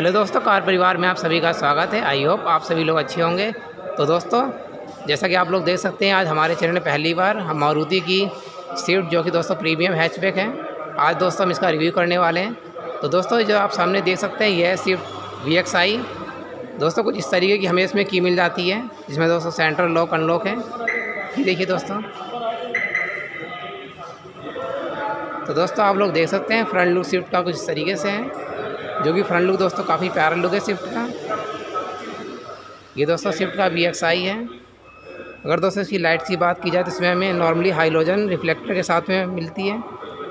Hello दोस्तों, car परिवार में आप सभी का स्वागत है। आई होप आप सभी लोग अच्छे होंगे। तो दोस्तों, जैसा कि आप लोग देख सकते हैं, आज हमारे चैनल में पहली बार हम मारुति की स्विफ्ट, जो कि दोस्तों प्रीमियम हैचबैक है, आज दोस्तों हम इसका रिव्यू करने वाले हैं। तो दोस्तों, जो आप सामने देख सकते हैं, यह है स्विफ्ट वी दोस्तों, कुछ इस तरीके की हमें इसमें की मिल जाती है, जिसमें दोस्तों सेंट्रल लॉक अनलॉक है। देखिए दोस्तों। तो दोस्तों, आप लोग देख सकते हैं फ्रंट लुक स्विफ्ट का कुछ इस तरीके से है। जो कि फ्रंट लुक दोस्तों काफ़ी प्यारा लुक है स्विफ्ट का। ये दोस्तों स्विफ्ट का वी है। अगर दोस्तों इसकी लाइट की बात की जाए तो इसमें हमें नॉर्मली हाइलोजन रिफ्लेक्टर के साथ में मिलती है।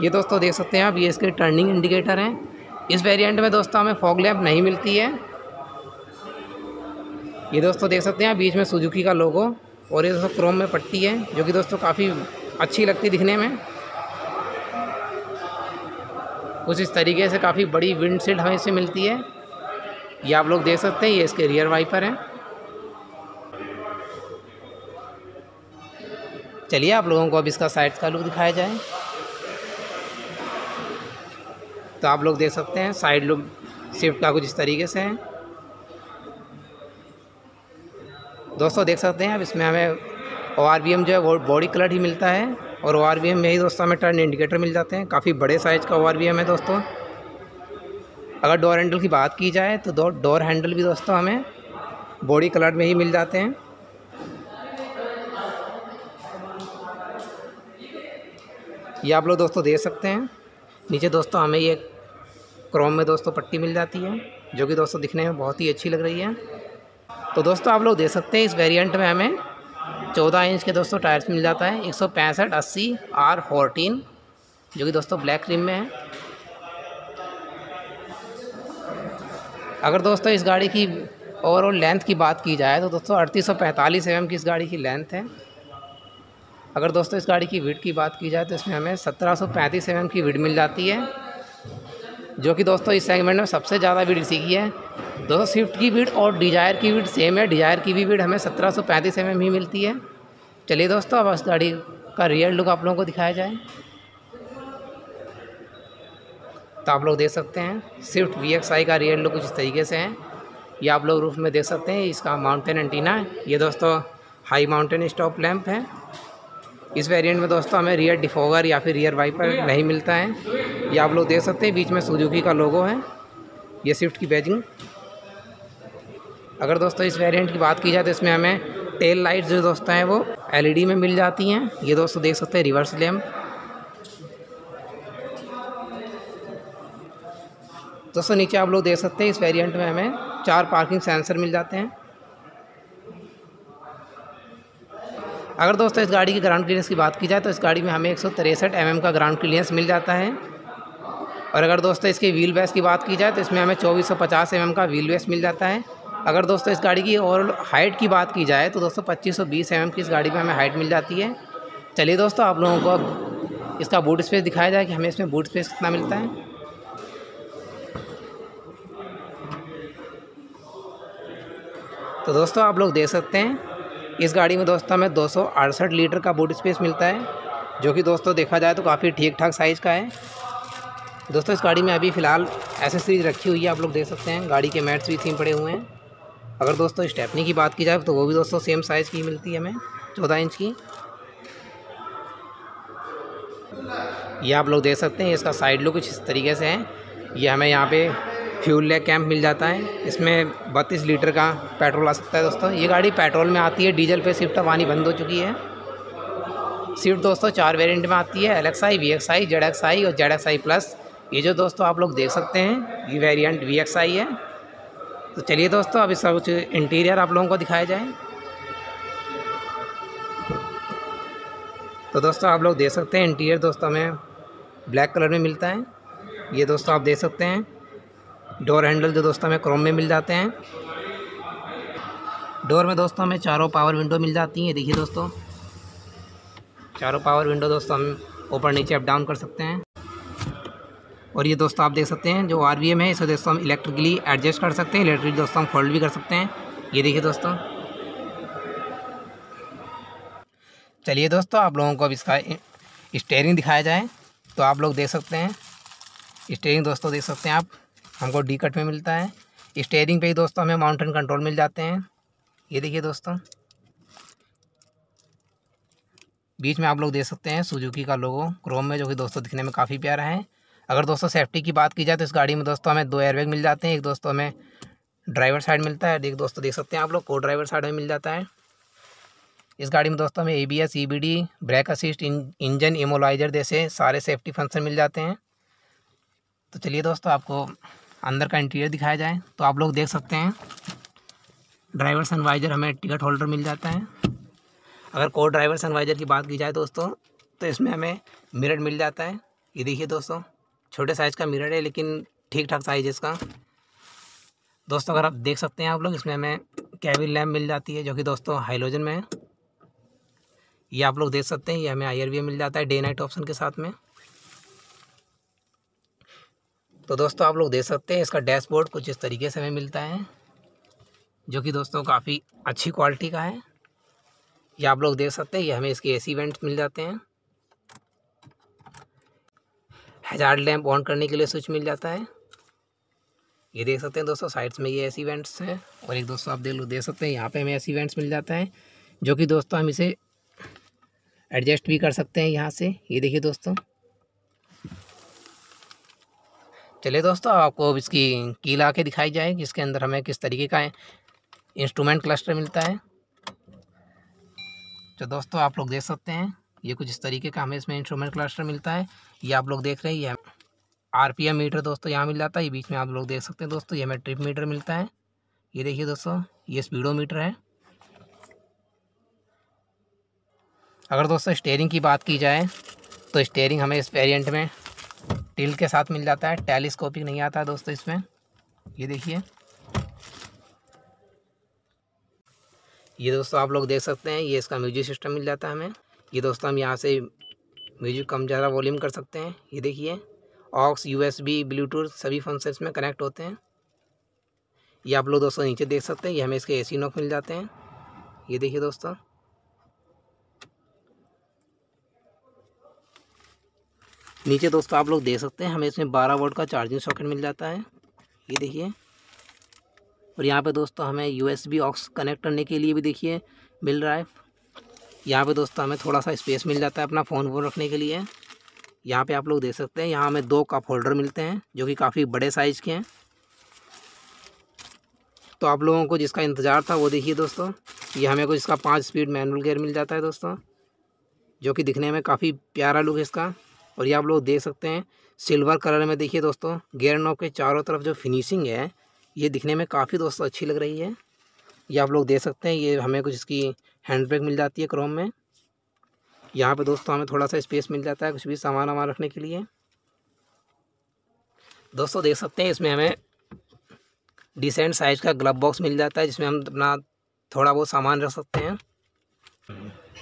ये दोस्तों देख सकते हैं आप, ये इसके टर्निंग इंडिकेटर हैं। इस वेरिएंट में दोस्तों हमें फॉग लैम्प नहीं मिलती है। ये दोस्तों देख सकते हैं बीच में सुजुकी का लोगो और ये दोस्तों क्रोम में पट्टी है, जो कि दोस्तों काफ़ी अच्छी लगती दिखने में। कुछ इस तरीके से काफ़ी बड़ी विंड सीट हमें इससे मिलती है। ये आप लोग देख सकते हैं, ये इसके रियर वाइपर हैं। चलिए आप लोगों को अब इसका साइड का लुक दिखाया जाए। तो आप लोग देख सकते हैं साइड लुक स्विफ्ट का कुछ इस तरीके से है। दोस्तों देख सकते हैं, अब इसमें हमें ओ आर बी एम जो है वो बॉडी कलर ही मिलता है और ओ आर में ही दोस्तों हमें टर्न इंडिकेटर मिल जाते हैं। काफ़ी बड़े साइज़ का ओ आर है दोस्तों। अगर डोर हैंडल की बात की जाए तो दो डोर हैंडल भी दोस्तों हमें बॉडी कलर में ही मिल जाते हैं। ये आप लोग दोस्तों देख सकते हैं। नीचे दोस्तों हमें ये क्रोम में दोस्तों पट्टी मिल जाती है, जो कि दोस्तों दिखने में बहुत ही अच्छी लग रही है। तो दोस्तों आप लोग देख सकते हैं इस वेरिएंट में हमें चौदह इंच के दोस्तों टायर्स मिल जाता है, एक सौ पैंसठ, अस्सी, आर फोर्टीन, जो कि दोस्तों ब्लैक रिम में है। अगर दोस्तों इस गाड़ी की ओवरऑल लेंथ की बात की जाए तो दोस्तों अड़तीस सौ पैंतालीस एम की इस गाड़ी की लेंथ है। अगर दोस्तों इस गाड़ी की विड की बात की जाए तो इसमें हमें सत्रह सौ पैंतीस एम की विड मिल जाती है। जो कि दोस्तों इस सेगमेंट में सबसे ज़्यादा भीड़ इसी की है। दोस्तों स्विफ्ट की भीड़ और डिज़ायर की भीड़ सेम है। डिज़ायर की भी भीड़ हमें सत्रह सौ पैंतीस एम ही मिलती है। चलिए दोस्तों, अब इस गाड़ी का रियल लुक आप लोगों को दिखाया जाए। तो आप लोग देख सकते हैं स्विफ्ट वी एक्स आई का रियल लुक कुछ इस तरीके से है। ये आप लोग रूफ में देख सकते हैं, इसका माउंटेन एंटीना है। ये दोस्तों हाई माउंटेन स्टॉप लैंप है। इस वेरिएंट में दोस्तों हमें रियर डिफोगर या फिर रियर वाइपर नहीं मिलता है। ये आप लोग देख सकते हैं, बीच में सुजुकी का लोगो है। ये स्विफ्ट की बैजिंग अगर दोस्तों इस वेरिएंट की बात की जाए तो इसमें हमें टेल लाइट जो दोस्तों हैं, वो एलईडी में मिल जाती हैं। ये दोस्तों देख सकते हैं रिवर्स लैम्प दोस्तों नीचे आप लोग देख सकते हैं, इस वेरिएंट में हमें चार पार्किंग सेंसर मिल जाते हैं। अगर दोस्तों इस गाड़ी की ग्राउंड क्लियरेंस की बात की जाए तो इस गाड़ी में हमें एक सौ mm का ग्राउंड क्लियरेंस मिल जाता है। और अगर दोस्तों इसके व्हील बेस की बात की जाए तो इसमें हमें चौबीस सौ mm का व्हील बेस मिल जाता है। अगर दोस्तों इस गाड़ी की और हाइट की बात की जाए तो दोस्तों पच्चीस सौ एम की इस गाड़ी में हमें हाइट मिल जाती है। चलिए दोस्तों, आप लोगों को अब इसका बूट स्पेस दिखाया जाए कि हमें इसमें बूट स्पेस कितना मिलता है। तो दोस्तों, आप लोग देख सकते हैं इस गाड़ी में दोस्तों हमें दो सौ अड़सठ लीटर का बूट स्पेस मिलता है, जो कि दोस्तों देखा जाए तो काफ़ी ठीक ठाक साइज़ का है। दोस्तों इस गाड़ी में अभी फ़िलहाल एसेसरीज रखी हुई है, आप लोग देख सकते हैं। गाड़ी के मैट्स भी थीम पड़े हुए हैं। अगर दोस्तों स्टेपनी की बात की जाए तो वो भी दोस्तों सेम साइज़ की मिलती है हमें, चौदह इंच की। ये आप लोग देख सकते हैं, इसका साइड लुक कुछ इस तरीके से है। ये हमें यहाँ पे फ्यूल लेग कैंप मिल जाता है। इसमें बत्तीस लीटर का पेट्रोल आ सकता है दोस्तों। ये गाड़ी पेट्रोल में आती है, डीजल पे स्विफ्ट आनी बंद हो चुकी है। स्विफ्ट दोस्तों चार वेरिएंट में आती है L X I V X I Z X I और जेड एक्स आई प्लस ये जो दोस्तों आप लोग देख सकते हैं, ये वेरिएंट वी एक्स आई है। तो चलिए दोस्तों, अब इसका कुछ इंटीरियर आप लोगों को दिखाया जाए। तो दोस्तों आप लोग देख सकते हैं इंटीरियर दोस्तों हमें ब्लैक कलर में मिलता है। ये दोस्तों आप देख सकते हैं। डोर हैंडल जो दोस्तों हमें क्रोम में मिल जाते हैं। डोर में दोस्तों हमें चारों पावर विंडो मिल जाती हैं देखिए दोस्तों। चारों पावर विंडो दोस्तों हम ऊपर नीचे अप डाउन कर सकते हैं। और ये दोस्तों आप देख सकते हैं, जो आर है, इसे दोस्तों हम इलेक्ट्रिकली एडजस्ट कर सकते हैं इलेक्ट्रिक दोस्तों हम फोल्ड भी कर सकते हैं। ये देखिए दोस्तों। चलिए दोस्तों, आप लोगों को अब इसका स्टेयरिंग दिखाया जाए तो आप लोग देख सकते हैं। स्टेयरिंग दोस्तों देख सकते हैं आप। हमको डी कट में मिलता है। स्टेयरिंग पे ही दोस्तों हमें माउंटेन कंट्रोल मिल जाते हैं। ये देखिए दोस्तों। बीच में आप लोग देख सकते हैं सुजुकी का लोगो क्रोम में जो कि दोस्तों दिखने में काफ़ी प्यारा है। अगर दोस्तों सेफ्टी की बात की जाए तो इस गाड़ी में दोस्तों हमें दो एयरबैग मिल जाते हैं। एक दोस्तों हमें ड्राइवर साइड मिलता है। एक दोस्तों देख सकते हैं आप लोग को ड्राइवर साइड में मिल जाता है। इस गाड़ी में दोस्तों हमें A B S E B D brake assist engine immobiliser जैसे सारे सेफ्टी फ़ंक्शन मिल जाते हैं। तो चलिए दोस्तों आपको अंदर का इंटीरियर दिखाया जाए तो आप लोग देख सकते हैं ड्राइवर सनवाइजर हमें टिकट होल्डर मिल जाता है। अगर को ड्राइवर सनवाइजर की बात की जाए दोस्तों तो इसमें हमें मिरर मिल जाता है। ये देखिए दोस्तों, छोटे साइज़ का मिरर है, लेकिन ठीक ठाक साइज़ है इसका। दोस्तों, अगर आप देख सकते हैं आप लोग, इसमें हमें कैबिन लैम्प मिल जाती है, जो कि दोस्तों हाइलोजन में है। ये आप लोग देख सकते हैं, ये हमें आई मिल जाता है डे नाइट ऑप्शन के साथ में। तो दोस्तों आप लोग देख सकते हैं इसका डैशबोर्ड कुछ इस तरीके से हमें मिलता है, जो कि दोस्तों काफ़ी अच्छी क्वालिटी का है। ये आप लोग देख सकते हैं, ये हमें इसके एसी वेंट्स मिल जाते हैं। हज़ार लैम्प ऑन करने के लिए स्विच मिल जाता है। ये देख सकते हैं दोस्तों, साइड्स में ये एसी वेंट्स हैं, और एक दोस्तों आप देख लो, देख सकते हैं यहाँ पे हमें एसी वेंट्स मिल जाता है, जो कि दोस्तों हम इसे एडजस्ट भी कर सकते हैं यहाँ से। ये देखिए दोस्तों चलिए दोस्तों, आपको इसकी की ला के दिखाई जाए कि इसके अंदर हमें किस तरीके का इंस्ट्रूमेंट क्लस्टर मिलता है। तो दोस्तों, आप लोग देख सकते हैं, ये कुछ इस तरीके का हमें इसमें इंस्ट्रूमेंट क्लस्टर मिलता है। ये आप लोग देख रहे हैं, ये आर पी एम मीटर दोस्तों यहाँ मिल जाता है, ये बीच में आप लोग देख सकते हैं दोस्तों, ये हमें ट्रिप मीटर मिलता है। ये देखिए दोस्तों, ये स्पीडो मीटर है। अगर दोस्तों स्टेयरिंग की बात की जाए तो स्टेयरिंग हमें इस वेरियंट में टिल के साथ मिल जाता है। टेलीस्कोपिक नहीं आता दोस्तों इसमें। ये देखिए। ये दोस्तों आप लोग देख सकते हैं, ये इसका म्यूज़िक सिस्टम मिल जाता है हमें। ये दोस्तों हम यहाँ से म्यूज़िक कम ज़्यादा वॉल्यूम कर सकते हैं। ये देखिए ऑक्स यूएसबी ब्लूटूथ सभी फ़ंक्शन इसमें कनेक्ट होते हैं। ये आप लोग दोस्तों नीचे देख सकते हैं, ये हमें इसके एसी नॉक मिल जाते हैं। ये देखिए दोस्तों। नीचे दोस्तों आप लोग देख सकते हैं, हमें इसमें बारह वोल्ट का चार्जिंग सॉकेट मिल जाता है। ये देखिए। और यहाँ पे दोस्तों हमें U S B aux connect करने के लिए भी देखिए मिल रहा है। यहाँ पे दोस्तों हमें थोड़ा सा स्पेस मिल जाता है अपना फ़ोन वोन रखने के लिए। यहाँ पे आप लोग देख सकते हैं, यहाँ हमें दो कप होल्डर मिलते हैं, जो कि काफ़ी बड़े साइज़ के हैं। तो आप लोगों को जिसका इंतज़ार था, वो देखिए दोस्तों, ये हमें कुछ इसका पाँच स्पीड मैनुअल गेयर मिल जाता है दोस्तों, जो कि दिखने में काफ़ी प्यारा लुक है इसका। और ये आप लोग देख सकते हैं, सिल्वर कलर में देखिए दोस्तों, गेयर नॉब के चारों तरफ़ जो फिनिशिंग है, ये दिखने में काफ़ी दोस्तों अच्छी लग रही है। ये आप लोग देख सकते हैं, ये हमें कुछ इसकी हैंड ब्रेक मिल जाती है क्रोम में। यहाँ पे दोस्तों हमें थोड़ा सा स्पेस मिल जाता है कुछ भी सामान वामान रखने के लिए। दोस्तों देख सकते हैं, इसमें हमें डिसेंट साइज़ का ग्लब बॉक्स मिल जाता है, जिसमें हम अपना थोड़ा बहुत सामान रख सकते हैं।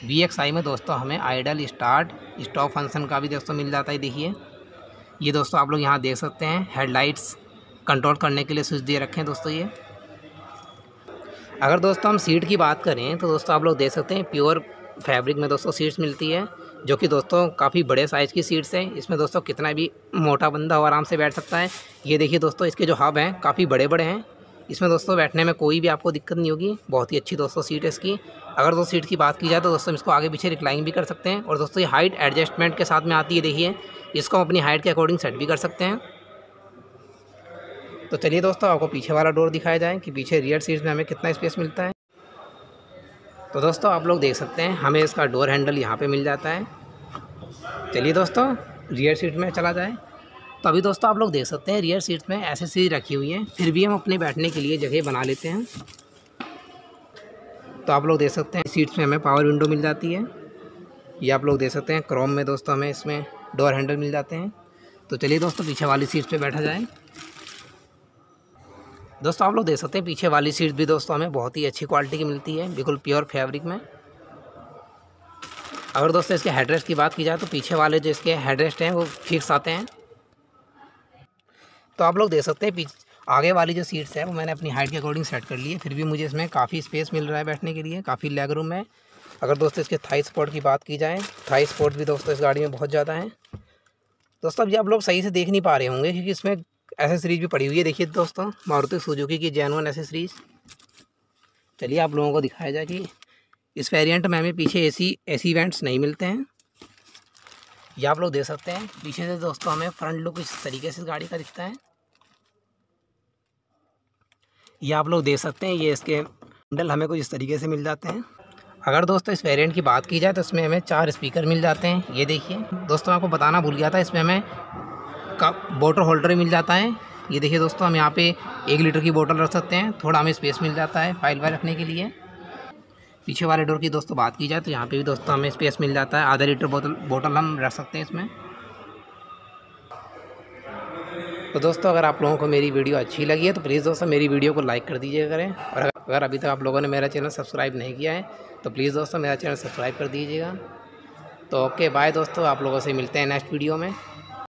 वी एक्स आई में दोस्तों हमें आइडल स्टार्ट स्टॉप फ़ंक्शन का भी दोस्तों मिल जाता है, देखिए। ये दोस्तों आप लोग यहाँ देख सकते हैं हेडलाइट्स कंट्रोल करने के लिए स्विच दे रखे हैं दोस्तों ये। अगर दोस्तों हम सीट की बात करें तो दोस्तों आप लोग देख सकते हैं प्योर फैब्रिक में दोस्तों सीट्स मिलती है, जो कि दोस्तों काफ़ी बड़े साइज़ की सीट्स हैं। इसमें दोस्तों कितना भी मोटा बंदा हो आराम से बैठ सकता है। ये देखिए दोस्तों, इसके जो हब हैं, काफ़ी बड़े बड़े हैं। इसमें दोस्तों बैठने में कोई भी आपको दिक्कत नहीं होगी। बहुत ही अच्छी दोस्तों सीट है इसकी। अगर दोस्तों सीट की बात की जाए तो दोस्तों इसको आगे पीछे रिक्लाइन भी कर सकते हैं। और दोस्तों ये हाइट एडजस्टमेंट के साथ में आती है, देखिए। इसको हम अपनी हाइट के अकॉर्डिंग सेट भी कर सकते हैं। तो चलिए दोस्तों, आपको पीछे वाला डोर दिखाया जाए कि पीछे रियर सीट में हमें कितना स्पेस मिलता है। तो दोस्तों आप लोग देख सकते हैं, हमें इसका डोर हैंडल यहाँ पर मिल जाता है। चलिए दोस्तों रियर सीट में चला जाए। तो अभी दोस्तों आप लोग देख सकते हैं रियर सीट्स में ऐसे सी रखी हुई हैं, फिर भी हम अपने बैठने के लिए जगह बना लेते हैं। तो आप लोग देख सकते हैं सीट्स में हमें पावर विंडो मिल जाती है। ये आप लोग देख सकते हैं क्रोम में दोस्तों हमें इसमें डोर हैंडल मिल जाते हैं। तो चलिए दोस्तों, पीछे वाली सीट पे बैठा जाए। दोस्तों आप लोग देख सकते हैं, पीछे वाली सीट भी दोस्तों हमें बहुत ही अच्छी क्वालिटी की मिलती है, बिल्कुल प्योर फैब्रिक में। अगर दोस्तों इसके हेडरेस्ट की बात की जाए तो पीछे वाले जो इसके हेडरेस्ट हैं, वो फिक्स आते हैं। तो आप लोग देख सकते हैं, पीछे, आगे वाली जो सीट्स है, वो मैंने अपनी हाइट के अकॉर्डिंग सेट कर ली है। फिर भी मुझे इसमें काफ़ी स्पेस मिल रहा है बैठने के लिए, काफ़ी लेग रूम है। अगर दोस्तों इसके थाई स्पॉट की बात की जाए थाई स्पॉट भी दोस्तों इस गाड़ी में बहुत ज़्यादा है। दोस्तों अभी आप लोग सही से देख नहीं पा रहे होंगे, क्योंकि इसमें एसेसरीज भी पड़ी हुई है। देखिए दोस्तों, मारुति सुजुकी की जैनवन एसेसरीज चलिए आप लोगों को दिखाया जाए कि इस वेरिएंट में हमें पीछे एसी एसी वेंट्स नहीं मिलते हैं। ये आप लोग देख सकते हैं, पीछे से दोस्तों हमें फ्रंट लुक इस तरीके से गाड़ी का दिखता है। ये आप लोग देख सकते हैं, ये इसके हैंडल हमें कुछ इस तरीके से मिल जाते हैं। अगर दोस्तों इस वेरिएंट की बात की जाए तो इसमें हमें चार स्पीकर मिल जाते हैं, ये देखिए। दोस्तों, आपको बताना भूल गया था, इसमें हमें का बोटल होल्डर मिल जाता है। ये देखिए दोस्तों, हम यहाँ पे एक लीटर की बोतल रख सकते हैं, थोड़ा हमें स्पेस मिल जाता है फ़ाइल वाइल रखने के लिए। पीछे वाले डोर की दोस्तों बात की जाए तो यहाँ पे भी दोस्तों हमें स्पेस मिल जाता है, आधा लीटर बोतल बोतल हम रख सकते हैं इसमें। तो दोस्तों, अगर आप लोगों को मेरी वीडियो अच्छी लगी है तो प्लीज़ दोस्तों मेरी वीडियो को लाइक कर दीजिए करें और अगर अभी तक आप लोगों ने मेरा चैनल सब्सक्राइब नहीं किया है तो प्लीज़ दोस्तों मेरा चैनल सब्सक्राइब कर दीजिएगा। तो ओके, बाय दोस्तों, आप लोगों से मिलते हैं नेक्स्ट वीडियो में।